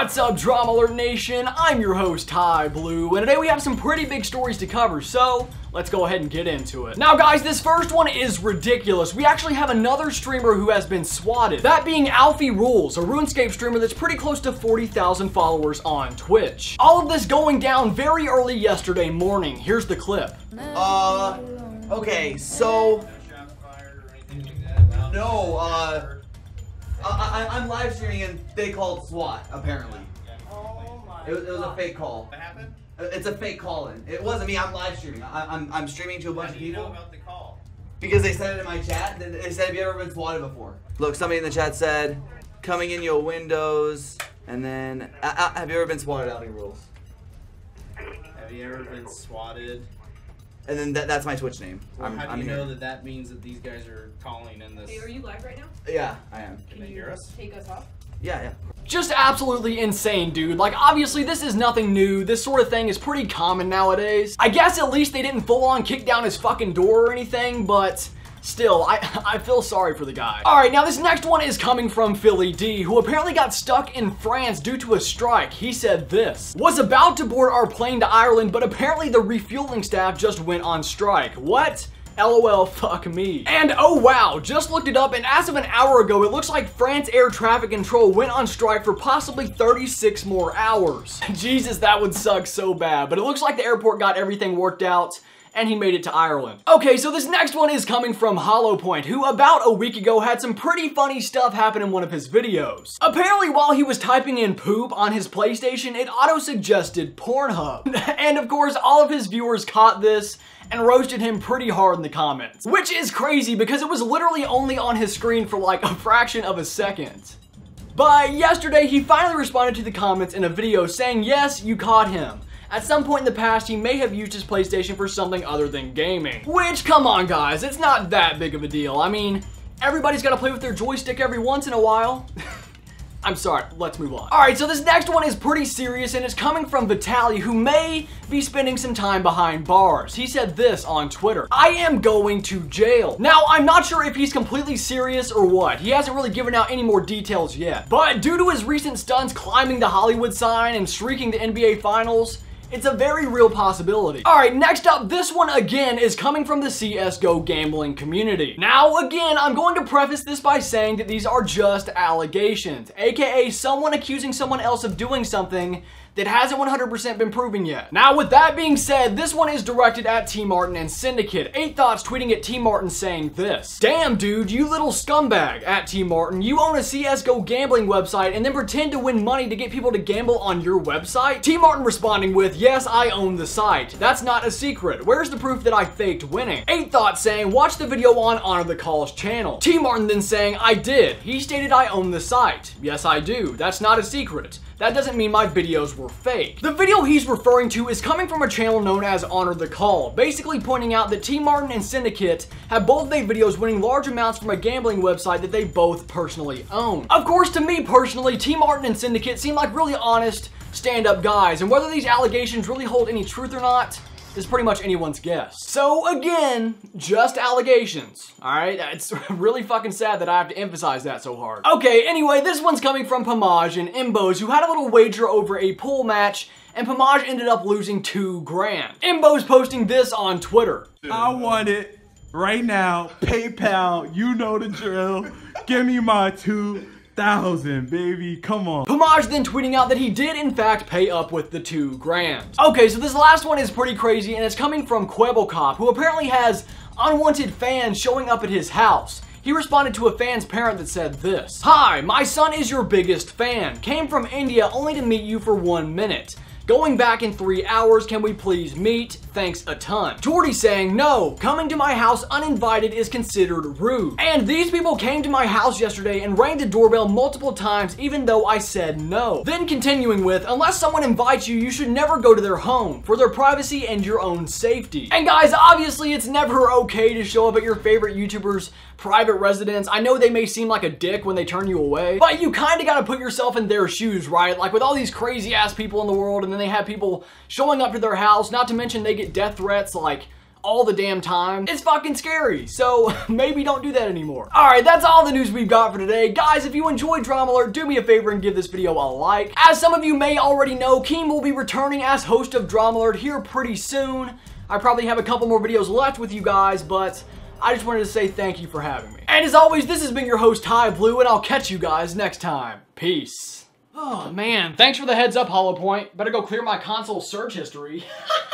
up, Drama Alert Nation? I'm your host, Ty Blue, and today we have some pretty big stories to cover, so let's go ahead and get into it. Now, guys, this first one is ridiculous. We actually have another streamer who has been swatted. That being Alfie Rules, a RuneScape streamer that's pretty close to 40,000 followers on Twitch. All of this going down very early yesterday morning. Here's the clip. Uh, okay, so no, uh, I, I, I'm live streaming and they called SWAT apparently. Oh my It was, it was a fake call. What happened? Uh, It's a fake call-in. It wasn't me. I'm live streaming. I, I'm I'm streaming to a bunch How of do you know people about the call? because they said it in my chat. They- They said, "Have you ever been swatted before?" Look, somebody in the chat said, "Coming in your windows," and then, uh, uh, "Have you ever been swatted out in rules?" Have you ever been swatted? And then that, that's my Twitch name. Or I'm, how do I'm you here. know that that means that these guys are calling in this? Hey, are you live right now? Yeah, I am. Can Can they you hear us? take us off? Yeah, yeah. Just absolutely insane, dude. Like, obviously, this is nothing new. This sort of thing is pretty common nowadays. I guess at least they didn't full on kick down his fucking door or anything, but still, I, I feel sorry for the guy. All right, now this next one is coming from Philly D, who apparently got stuck in France due to a strike. He said this, was about to board our plane to Ireland, but apparently the refueling staff just went on strike. What? LOL, fuck me. And oh wow, just looked it up and as of an hour ago, it looks like France Air Traffic Control went on strike for possibly 36 more hours. Jesus, that would suck so bad, but it looks like the airport got everything worked out and he made it to Ireland. Okay, so this next one is coming from Hollow Point, who about a week ago had some pretty funny stuff happen in one of his videos. Apparently, while he was typing in poop on his PlayStation, it auto-suggested Pornhub. and of course, all of his viewers caught this and roasted him pretty hard in the comments. Which is crazy because it was literally only on his screen for like a fraction of a second. But yesterday, he finally responded to the comments in a video saying, yes, you caught him. At some point in the past, he may have used his PlayStation for something other than gaming. Which, come on guys, it's not that big of a deal. I mean, everybody's gotta play with their joystick every once in a while. I'm sorry, let's move on. Alright, so this next one is pretty serious and it's coming from Vitaly, who may be spending some time behind bars. He said this on Twitter I am going to jail. Now, I'm not sure if he's completely serious or what. He hasn't really given out any more details yet. But due to his recent stunts climbing the Hollywood sign and streaking the NBA Finals, it's a very real possibility. Alright, next up, this one again is coming from the CSGO gambling community. Now, again, I'm going to preface this by saying that these are just allegations, aka someone accusing someone else of doing something that hasn't 100% been proven yet. Now, with that being said, this one is directed at TmarTn and Syndicate. 8 Thoughts tweeting at TmarTn saying this. Damn, dude, you little scumbag. At TmarTn, you own a CSGO gambling website and then pretend to win money to get people to gamble on your website? TmarTn responding with, yes, I own the site. That's not a secret. Where's the proof that I faked winning? 8 Thought saying, watch the video on Honor the Calls channel. TmarTn then saying, I did. He stated I own the site. Yes, I do. That's not a secret. That doesn't mean my videos were fake. The video he's referring to is coming from a channel known as Honor the Call, basically pointing out that TmarTn and Syndicate have both made videos winning large amounts from a gambling website that they both personally own. Of course, to me personally, TmarTn and Syndicate seem like really honest, stand-up guys, and whether these allegations really hold any truth or not, is pretty much anyone's guess. So again, just allegations, alright? It's really fucking sad that I have to emphasize that so hard. Okay, anyway, this one's coming from Pamaj and Imbos, who had a little wager over a pool match, and Pamaj ended up losing two grand. Imbos posting this on Twitter. I want it right now. PayPal, you know the drill. Give me my 2000, baby. Come on. Pamaj then tweeting out that he did in fact pay up with the two grand. Okay, so this last one is pretty crazy and it's coming from Kwebbelkop, who apparently has unwanted fans showing up at his house. He responded to a fan's parent that said this. Hi, my son is your biggest fan. Came from India only to meet you for one minute. Going back in three hours, can we please meet? Thanks a ton. Jordi saying, no, coming to my house uninvited is considered rude. And these people came to my house yesterday and rang the doorbell multiple times even though I said no. Then continuing with, unless someone invites you, you should never go to their home for their privacy and your own safety. And guys, obviously it's never okay to show up at your favorite YouTuber's private residence. I know they may seem like a dick when they turn you away, but you kind of got to put yourself in their shoes, right? Like with all these crazy ass people in the world and then they have people showing up to their house, not to mention they get death threats like all the damn time, it's fucking scary. So maybe don't do that anymore. All right, that's all the news we've got for today. Guys, if you enjoyed Drama Alert, do me a favor and give this video a like. As some of you may already know, Keem will be returning as host of Drama Alert here pretty soon. I probably have a couple more videos left with you guys, but I just wanted to say thank you for having me. And as always, this has been your host, Ty Blue, and I'll catch you guys next time. Peace. Oh man, thanks for the heads up, Hollow Point. Better go clear my console search history.